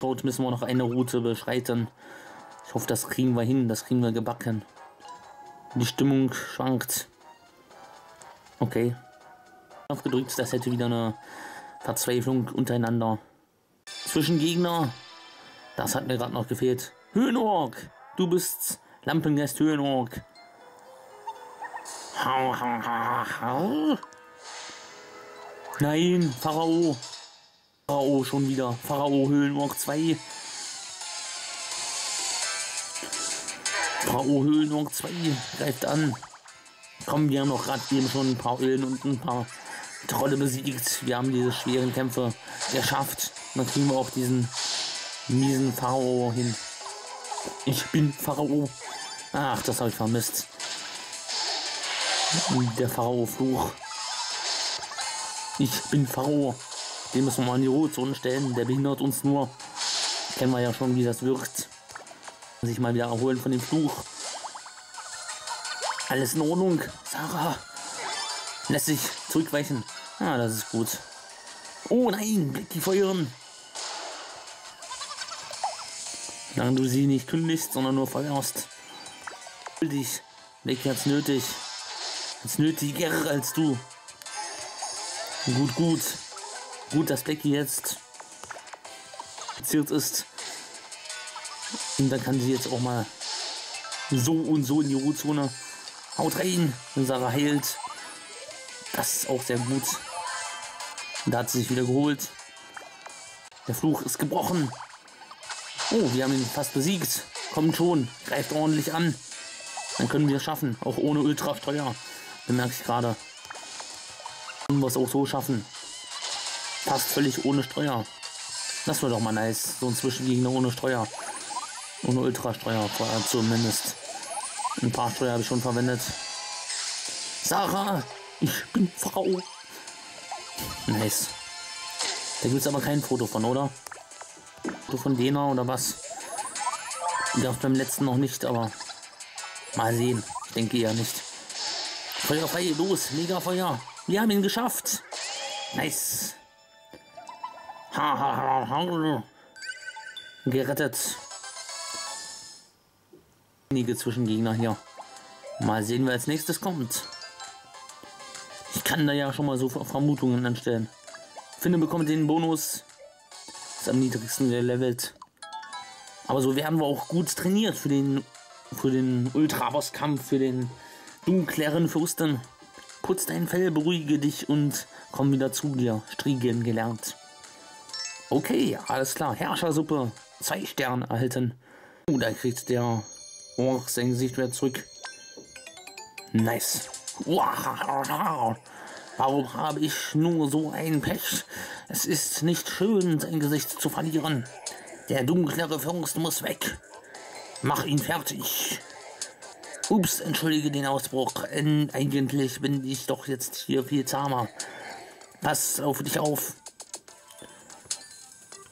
Dort müssen wir noch eine Route beschreiten. Ich hoffe, das kriegen wir hin, das kriegen wir gebacken. Die Stimmung schwankt. Okay. Aufgedrückt, das hätte wieder eine Verzweiflung untereinander. Zwischen Gegner. Das hat mir gerade noch gefehlt. Höhenorg, du bist Lampengast Höhenorg. Nein, Pharao. Pharao schon wieder. Pharao Höhlenorg 2. Pharao Höhlenorg 2 greift an. Kommen wir haben noch gerade eben schon ein paar Ölen und ein paar Trolle besiegt. Wir haben diese schweren Kämpfe geschafft. dann kriegen wir auch diesen miesen Pharao hin. Ich bin Pharao. Ach, das habe ich vermisst. Der Pharao-Fluch. Ich bin Pharao. Den müssen wir mal in die Ruhezone stellen. Der behindert uns nur. Kennen wir ja schon, wie das wirkt. Sich mal wieder erholen von dem Fluch. Alles in Ordnung. Sarah lässt sich zurückweichen. Ah, das ist gut. Oh nein, Blick die feuern. Solange du sie nicht kündigst, sondern nur feuerst. Dich. Blick hat's nötig. Hat's nötiger als du. Gut, gut. Gut, dass Becky jetzt ist. Und dann kann sie jetzt auch mal so und so in die Ruhezone. Haut rein, Sarah heilt. Das ist auch sehr gut. Und da hat sie sich wieder geholt. Der Fluch ist gebrochen. Oh, wir haben ihn fast besiegt. Kommt schon, greift ordentlich an. Dann können wir es schaffen, auch ohne Ultrasteuer. Bemerke ich gerade. Können wir es auch so schaffen. Fast völlig ohne Steuer. Das wäre doch mal nice. So ein Zwischengegner ohne Steuer. Ohne Ultrasteuer zumindest. Ein paar Steuer habe ich schon verwendet. Sarah, ich bin Frau. Nice. Da gibt es aber kein Foto von, oder? Foto von Dena oder was? Gab beim letzten noch nicht, aber mal sehen. Ich denke eher nicht. Feuer frei, los, mega Feuer. Wir haben ihn geschafft. Nice. Gerettet. Einige Zwischengegner hier. Mal sehen, wer als nächstes kommt. Ich kann da ja schon mal so Vermutungen anstellen. Finde bekommt den Bonus. Ist am niedrigsten gelevelt. Aber so werden wir auch gut trainiert für den für den Ultra-Boss-Kampf, für den dunkleren Fürsten. Putz dein Fell, beruhige dich und komm wieder zu dir. Striegeln gelernt. Okay, alles klar. Herrschersuppe. Zwei Sterne erhalten. Uh, da kriegt der Ork sein Gesicht wieder zurück. Nice. Warum habe ich nur so ein Pech? Es ist nicht schön, sein Gesicht zu verlieren. Der dunklere Fürst muss weg. Mach ihn fertig. Ups, entschuldige den Ausbruch. Äh, eigentlich bin ich doch jetzt hier viel zahmer. Pass auf dich auf.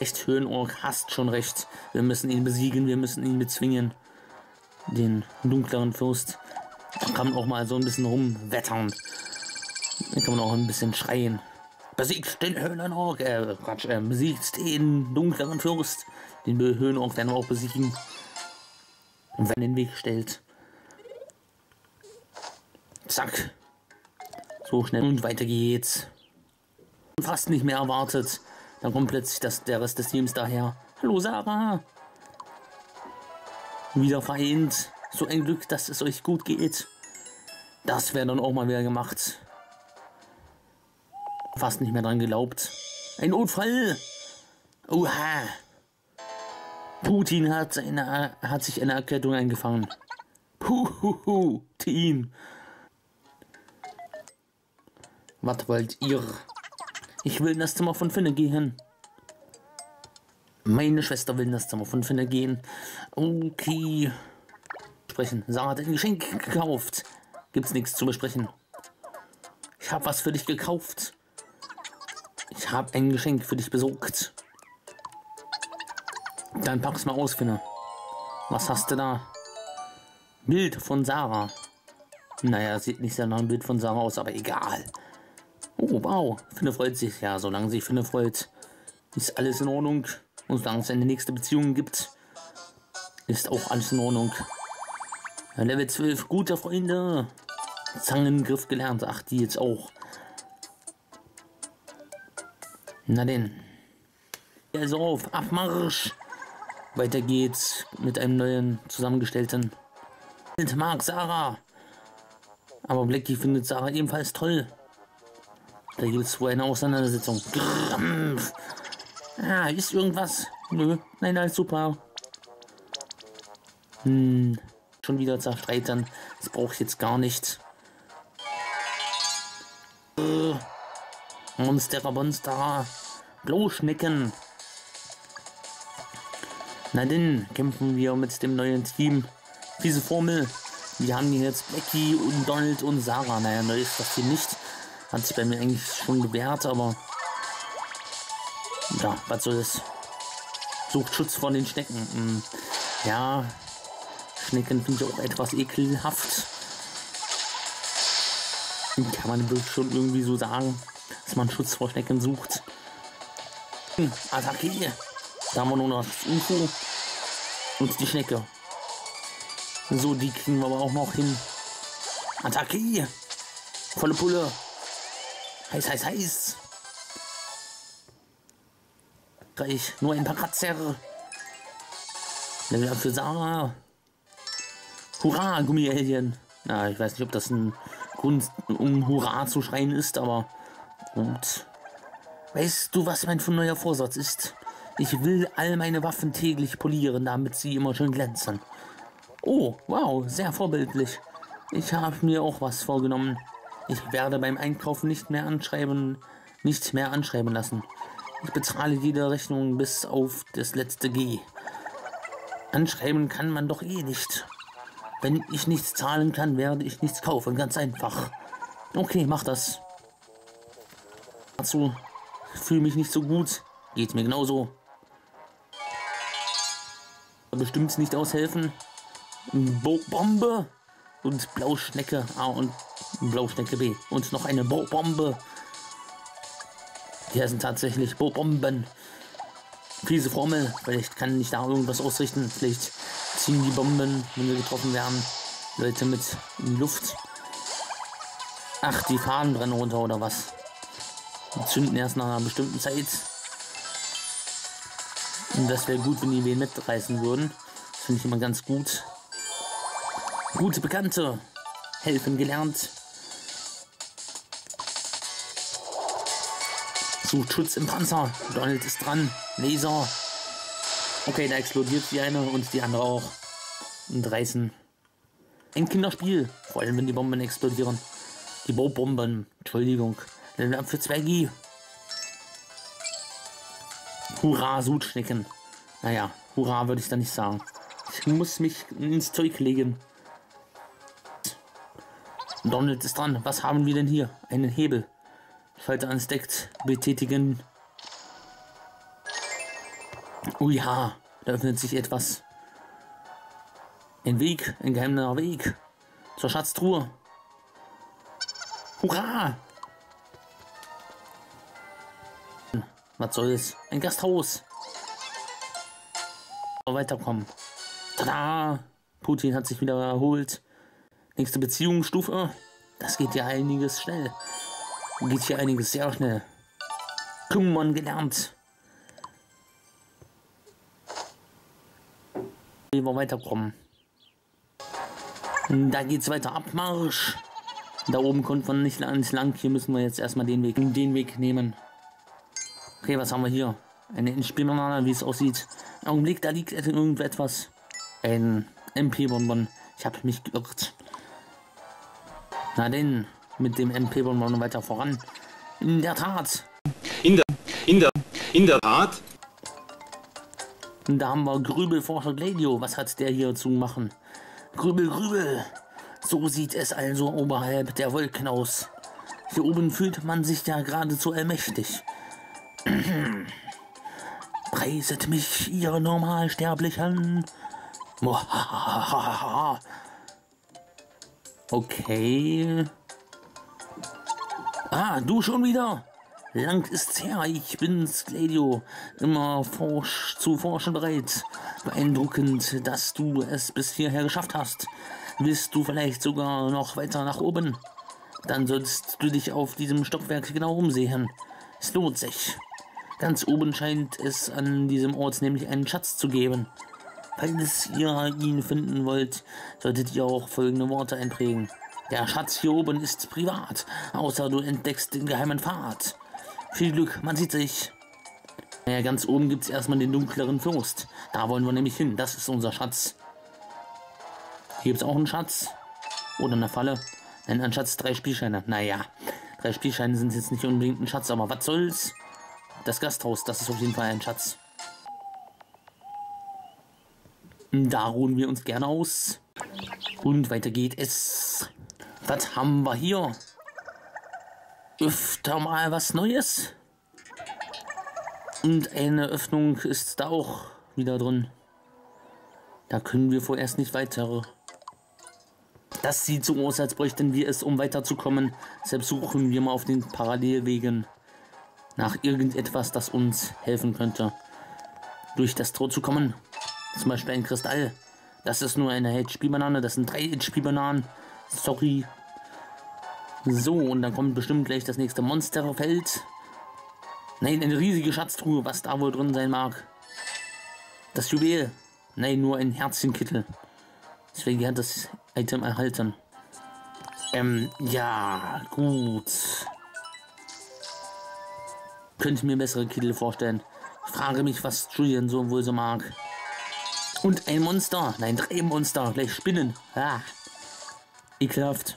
Echt Höhenorg hast schon recht. Wir müssen ihn besiegen, wir müssen ihn bezwingen. Den dunkleren Fürst. Da kann man auch mal so ein bisschen rumwettern. Da kann man auch ein bisschen schreien. Besiegt den Höhenorg, äh, Quatsch, äh, besiegt den dunkleren Fürst. Den Höhenorg werden wir auch besiegen. Und wenn den Weg stellt. Zack. So schnell und weiter geht's. Fast nicht mehr erwartet. Dann kommt plötzlich das, der Rest des Teams daher. Hallo Sarah. Wieder vereint. So ein Glück, dass es euch gut geht. Das wäre dann auch mal wieder gemacht. Fast nicht mehr dran geglaubt. Ein Unfall. Oha. Putin hat, eine, hat sich eine Erkältung eingefangen. Puhuhu, Team. Was wollt ihr? Ich will in das Zimmer von Finne gehen. Meine Schwester will in das Zimmer von Finne gehen. Okay. Sprechen. Sarah hat ein Geschenk gekauft. Gibt's nichts zu besprechen. Ich habe was für dich gekauft. Ich habe ein Geschenk für dich besorgt. Dann pack's mal aus, Finne. Was hast du da? Bild von Sarah. Naja, sieht nicht sehr nach einem Bild von Sarah aus, aber egal. Oh, wow. Finne freut sich. Ja, solange sich Finne freut, ist alles in Ordnung. Und solange es eine nächste Beziehung gibt, ist auch alles in Ordnung. Level 12, gute Freunde. Zangengriff gelernt. Ach, die jetzt auch. Na denn. Also auf, Abmarsch. Weiter geht's mit einem neuen zusammengestellten Mark Sarah. Aber Blackie findet Sarah ebenfalls toll. Da gibt es wohl eine Auseinandersetzung. Krampf. Ah, ist irgendwas? Nö. Nein, nein, super. Hm. Schon wieder zerstreitern. Das brauche ich jetzt gar nicht. Äh. Monster, Monster. Blauschnecken. Na denn, kämpfen wir mit dem neuen Team. Diese Formel. Wir haben hier jetzt Becky und Donald und Sarah. Naja, neu ist das hier nicht. Hat sich bei mir eigentlich schon gewehrt, aber ja, was soll das? Sucht Schutz vor den Schnecken. Hm. Ja, Schnecken finde ich auch etwas ekelhaft. Kann man wirklich schon irgendwie so sagen, dass man Schutz vor Schnecken sucht. Hm, Attacke! Da haben wir nur noch das UFO und die Schnecke. So, die kriegen wir aber auch noch hin. Attacke! Volle Pulle! Heiß, heiß, heiß! Gleich nur ein paar Kratzer. Level für Sarah. Hurra, Gummi-Alien. Na, ich weiß nicht, ob das ein Grund, um Hurra zu schreien ist, aber gut. Weißt du, was mein neuer Vorsatz ist? Ich will all meine Waffen täglich polieren, damit sie immer schön glänzen. Oh, wow, sehr vorbildlich. Ich habe mir auch was vorgenommen. Ich werde beim Einkaufen nicht mehr anschreiben, nichts mehr anschreiben lassen. Ich bezahle jede Rechnung bis auf das letzte G. Anschreiben kann man doch eh nicht. Wenn ich nichts zahlen kann, werde ich nichts kaufen. Ganz einfach. Okay, mach das. Dazu fühle mich nicht so gut. Geht mir genauso bestimmt nicht aushelfen. Bo Bombe und Blauschnecke A und Blauschnecke B. Und noch eine Bo Bombe. Hier sind tatsächlich Bo Bomben. Fiese Formel. Vielleicht kann ich da irgendwas ausrichten. Vielleicht ziehen die Bomben, wenn wir getroffen werden, Leute mit in die Luft. Ach, die Fahnen brennen runter oder was? Die zünden erst nach einer bestimmten Zeit. Und das wäre gut, wenn die wen mitreißen würden. Das finde ich immer ganz gut. Gute Bekannte. Helfen gelernt. Sucht Schutz im Panzer. Donald ist dran. Laser. Okay, da explodiert die eine und die andere auch. Und reißen. Ein Kinderspiel. Vor allem, wenn die Bomben explodieren. Die Baubomben. Entschuldigung. Dann für 2G. Hurra, Sudschnecken. Naja, Hurra würde ich da nicht sagen. Ich muss mich ins Zeug legen. Donald ist dran. Was haben wir denn hier? Einen Hebel. Schalter ans Deckt. Betätigen. Oh ja, da öffnet sich etwas. Ein Weg, ein geheimer Weg. Zur Schatztruhe. Hurra! Was soll's? Ein Gasthaus. Weiterkommen. Tada! Putin hat sich wieder erholt. Nächste Beziehungsstufe. Das geht ja einiges schnell. Geht hier einiges sehr schnell. Kümmern gelernt. Wie wir weiterkommen. Da geht's weiter. Abmarsch. Da oben kommt man nicht lang. Hier müssen wir jetzt erstmal den Weg, den Weg nehmen. Okay, was haben wir hier? Eine Endspielbanane, wie es aussieht. Augenblick, da liegt irgendetwas. Ein MP-Bonbon. Ich habe mich geirrt. Na denn, mit dem MP-Bonbon weiter voran. In der Tat. In der, in der, in der Tat. Da haben wir Grübelforscher Gladio. Was hat der hier zu machen? Grübel, Grübel. So sieht es also oberhalb der Wolken aus. Hier oben fühlt man sich ja geradezu allmächtig. Preiset mich, ihr Normalsterblichen. Okay. Ah, du schon wieder? Lang ist's her, ich bin's, Gladio, immer forsch, zu forschen bereit. Beeindruckend, dass du es bis hierher geschafft hast. Willst du vielleicht sogar noch weiter nach oben? Dann sollst du dich auf diesem Stockwerk genau umsehen. Es lohnt sich. Ganz oben scheint es an diesem Ort nämlich einen Schatz zu geben. Falls ihr ihn finden wollt, solltet ihr auch folgende Worte einprägen. Der Schatz hier oben ist privat, außer du entdeckst den geheimen Pfad. Viel Glück, man sieht sich. Naja, ganz oben gibt es erstmal den dunkleren Fürst. Da wollen wir nämlich hin, das ist unser Schatz. Hier gibt es auch einen Schatz. Oder eine Falle. Nein, ein Schatz, drei Spielscheine. Naja, drei Spielscheine sind jetzt nicht unbedingt ein Schatz, aber was soll's? Das Gasthaus, das ist auf jeden Fall ein Schatz. Da ruhen wir uns gerne aus. Und weiter geht es. Was haben wir hier? Öfter mal was Neues. Und eine Öffnung ist da auch wieder drin. Da können wir vorerst nicht weiter. Das sieht so aus, als bräuchten wir es, um weiterzukommen. Selbst suchen wir mal auf den Parallelwegen nach irgendetwas, das uns helfen könnte, durch das Tor zu kommen. Zum Beispiel ein Kristall. Das ist nur eine HP-Banane. Das sind drei HP-Bananen. Sorry. So, und dann kommt bestimmt gleich das nächste Monsterfeld. Nein, eine riesige Schatztruhe, was da wohl drin sein mag. Das Juwel. Nein, nur ein Herzchenkittel. Deswegen hat das Item erhalten. Ähm, ja, gut. Könnte mir bessere Kittel vorstellen. Ich frage mich, was Julian so wohl so mag. Und ein Monster. Nein, drei Monster. Gleich Spinnen. Ah. Ekelhaft.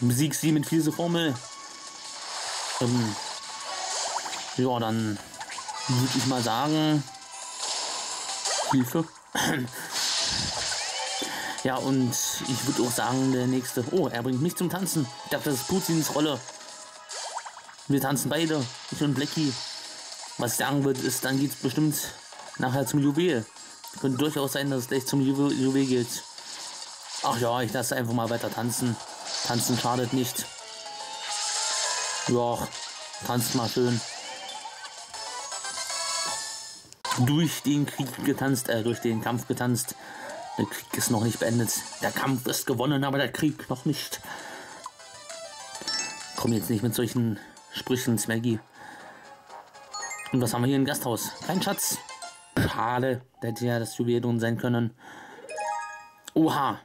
Besieg sie mit fiese Formel. Ähm. Ja, dann würde ich mal sagen. Hilfe. ja, und ich würde auch sagen, der nächste. Oh, er bringt mich zum Tanzen. Ich dachte, das ist Putins Rolle. Wir tanzen beide. Ich und Blackie. Was ich sagen würde, ist, dann geht es bestimmt nachher zum Juwel. Könnte durchaus sein, dass es gleich zum Juwel, geht. Ach ja, ich lasse einfach mal weiter tanzen. Tanzen schadet nicht. Ja, tanzt mal schön. Durch den Krieg getanzt, äh, durch den Kampf getanzt. Der Krieg ist noch nicht beendet. Der Kampf ist gewonnen, aber der Krieg noch nicht. Komm jetzt nicht mit solchen Sprüchen, Smaggy. Und was haben wir hier im Gasthaus? Kein Schatz. Schade, da hätte ja das Juwel drin sein können. Oha.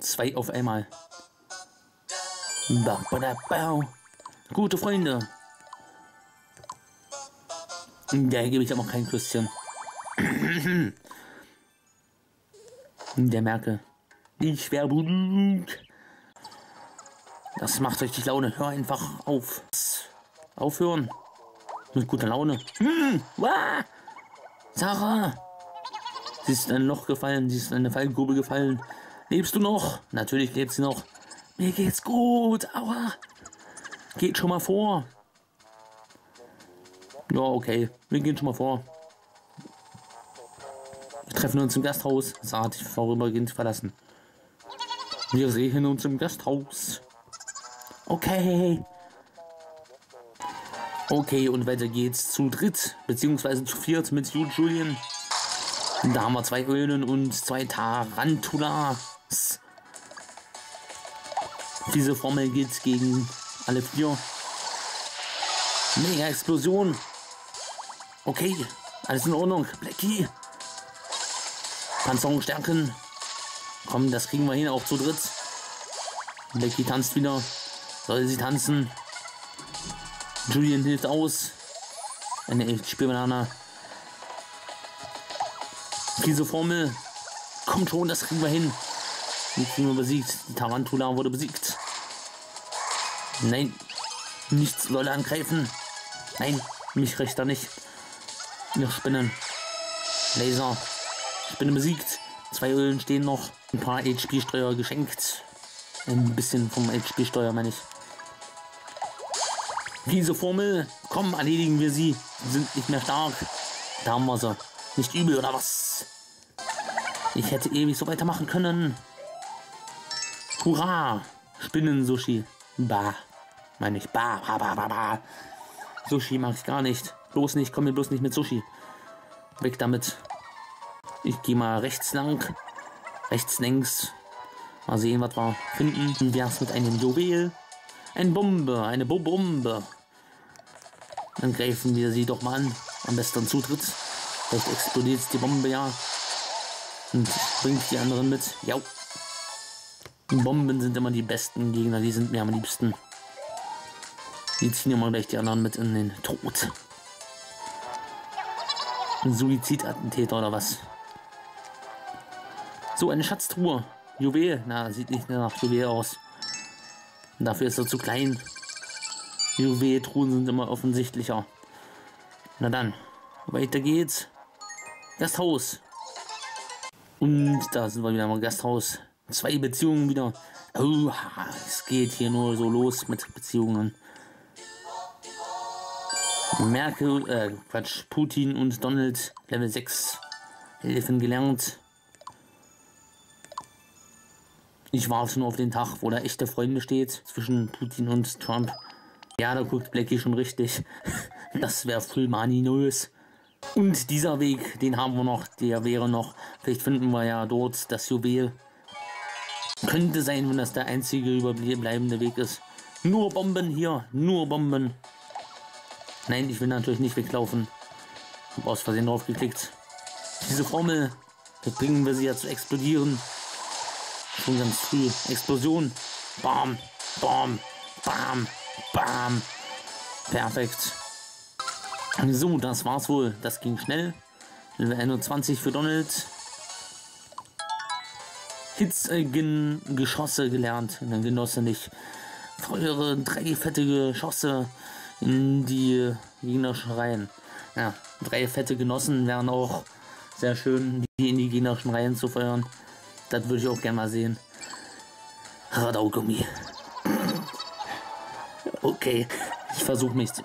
Zwei auf einmal. Ba, ba, da, ba. Gute Freunde. Der gebe ich aber kein Küsschen. Der merke. Ich Werbung. Das macht richtig Laune. Hör einfach auf. Aufhören. Mit guter Laune. Hm, wah! Sarah! Sie ist in ein Loch gefallen, sie ist in eine Fallgrube gefallen. Lebst du noch? Natürlich lebt sie noch. Mir geht's gut, aua. Geht schon mal vor. Ja, okay. Wir gehen schon mal vor. Wir treffen uns im Gasthaus. Sarah hat sich vorübergehend verlassen. Wir sehen uns im Gasthaus. Okay. Okay, und weiter geht's zu dritt, beziehungsweise zu viert mit Julian. Da haben wir zwei Ölen und zwei Tarantulas. Diese Formel geht gegen alle vier. Mega Explosion. Okay, alles in Ordnung. Blackie. Panzerung stärken. Komm, das kriegen wir hin, auch zu dritt. Blackie tanzt wieder. Soll sie tanzen? Julian hilft aus. Eine Spielbanane. Diese Formel. Kommt schon, das kriegen wir hin. Nicht nur besiegt. Die Tarantula wurde besiegt. Nein. Nichts soll angreifen. Nein, mich recht er nicht. Wir Spinnen. Laser. Spinne besiegt. Zwei Ölen stehen noch. Ein paar HP-Steuer geschenkt. Ein bisschen vom HP-Steuer, meine ich. Diese Formel, komm, erledigen wir sie. Sind nicht mehr stark. Da haben wir sie. Nicht übel, oder was? Ich hätte ewig so weitermachen können. Hurra! Spinnen-Sushi. Bah. Meine ich. Bah, bah, bah, bah, bah. Sushi mag ich gar nicht. Bloß nicht, komm mir bloß nicht mit Sushi. Weg damit. Ich gehe mal rechts lang. Rechts, links. Mal sehen, was wir finden. Wie wär's mit einem Juwel? Ein Bombe, eine Bo Bombe. Dann greifen wir sie doch mal an. Am besten Zutritt. Vielleicht explodiert die Bombe ja. Und bringt die anderen mit. Ja. Bomben sind immer die besten Gegner, die sind mir am liebsten. Die ziehen immer gleich die anderen mit in den Tod. Ein Suizidattentäter oder was? So, eine Schatztruhe. Juwel. Na, sieht nicht nach Juwel aus. Dafür ist er zu klein. Juweltruhen sind immer offensichtlicher. Na dann, weiter geht's. Gasthaus. Und da sind wir wieder im Gasthaus. Zwei Beziehungen wieder. Oh, es geht hier nur so los mit Beziehungen. Merkel, äh, Quatsch, Putin und Donald, Level 6, helfen gelernt. Ich warte nur auf den Tag, wo da echte Freunde steht zwischen Putin und Trump. Ja, da guckt Blackie schon richtig. Das wäre fulmaninös. Und dieser Weg, den haben wir noch, der wäre noch. Vielleicht finden wir ja dort das Juwel. Könnte sein, wenn das der einzige überbleibende Weg ist. Nur Bomben hier, nur Bomben. Nein, ich will natürlich nicht weglaufen. Hab aus Versehen drauf geklickt. Diese Formel, da bringen wir sie ja zu explodieren. Schon ganz früh. Explosion. Bam, bam, bam, bam. Perfekt. So, das war's wohl. Das ging schnell. Level 21 für Donald. Hitzigen Geschosse gelernt. Dann Genosse nicht. Feuere drei fette Geschosse in die gegnerischen Reihen. Ja, drei fette Genossen wären auch sehr schön, die in die gegnerischen Reihen zu feuern. Das würde ich auch gerne mal sehen. Radaugummi. Okay, ich versuche mich zu,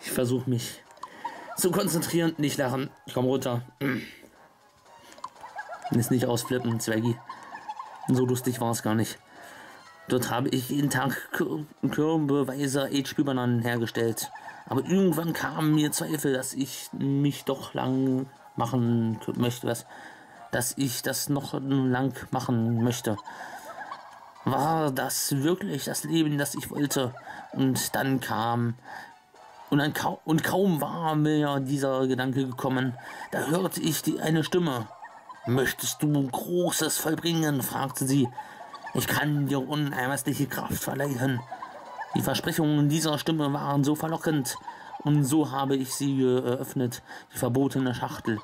ich versuche mich zu konzentrieren, nicht lachen. Ich komme runter. Ist nicht ausflippen, Zweggi. So lustig war es gar nicht. Dort habe ich jeden Tag körbeweise HP-Bananen hergestellt. Aber irgendwann kamen mir Zweifel, dass ich mich doch lang machen möchte, was, dass ich das noch lang machen möchte. War das wirklich das Leben, das ich wollte? Und dann kam und, dann ka und kaum war mir dieser Gedanke gekommen, da hörte ich die eine Stimme. Möchtest du Großes vollbringen? fragte sie. Ich kann dir unermessliche Kraft verleihen. Die Versprechungen dieser Stimme waren so verlockend, und so habe ich sie geöffnet, die verbotene Schachtel.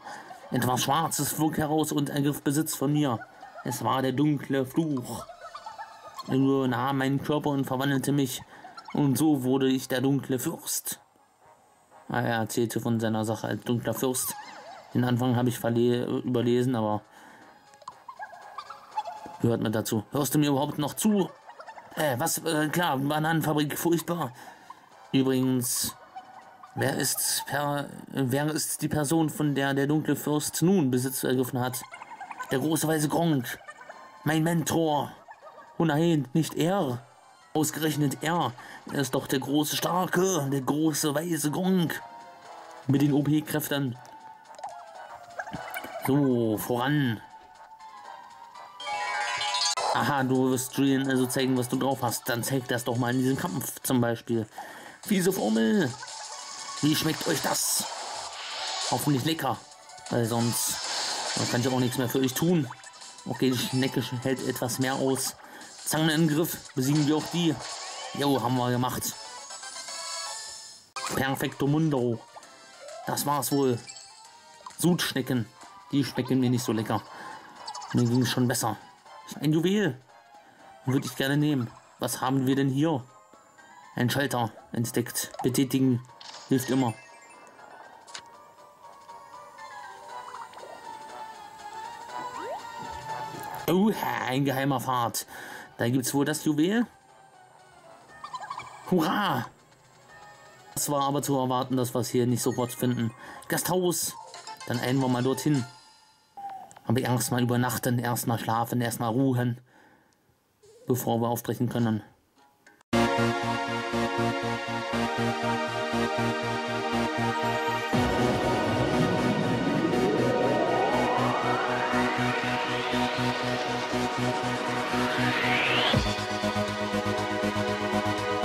Etwas Schwarzes flog heraus und ergriff Besitz von mir. Es war der dunkle Fluch. Er nahm meinen Körper und verwandelte mich, und so wurde ich der dunkle Fürst. Er erzählte von seiner Sache als dunkler Fürst. Den Anfang habe ich überlesen, aber gehört mir dazu. Hörst du mir überhaupt noch zu? Äh, was? Äh, klar, Bananenfabrik, furchtbar. Übrigens, wer ist per, wer ist die Person, von der der dunkle Fürst nun Besitz ergriffen hat? Der große weise Gronk. Mein Mentor. Oh nein, nicht er. Ausgerechnet er. Er ist doch der große Starke, der große weise Gronk. Mit den OP-Kräften. So, voran. Aha, du wirst Julian also zeigen, was du drauf hast. Dann zeig das doch mal in diesem Kampf zum Beispiel. Fiese Formel. Wie schmeckt euch das? Hoffentlich lecker. Weil sonst kann ich auch nichts mehr für euch tun. Okay, die Schnecke hält etwas mehr aus. Zangen im Griff. Besiegen wir auch die. Jo, haben wir gemacht. Perfekto Mundo. Das war's wohl. Sudschnecken. Die schmecken mir nicht so lecker. Mir ging es schon besser. Ein Juwel. Würde ich gerne nehmen. Was haben wir denn hier? Ein Schalter entdeckt. Betätigen hilft immer. Oh, ein geheimer Pfad. Da gibt es wohl das Juwel. Hurra! Das war aber zu erwarten, dass wir es hier nicht sofort finden. Gasthaus. Dann eilen wir mal dorthin. Aber erstmal übernachten, erstmal schlafen, erstmal ruhen, bevor wir aufbrechen können. Thank Thank you.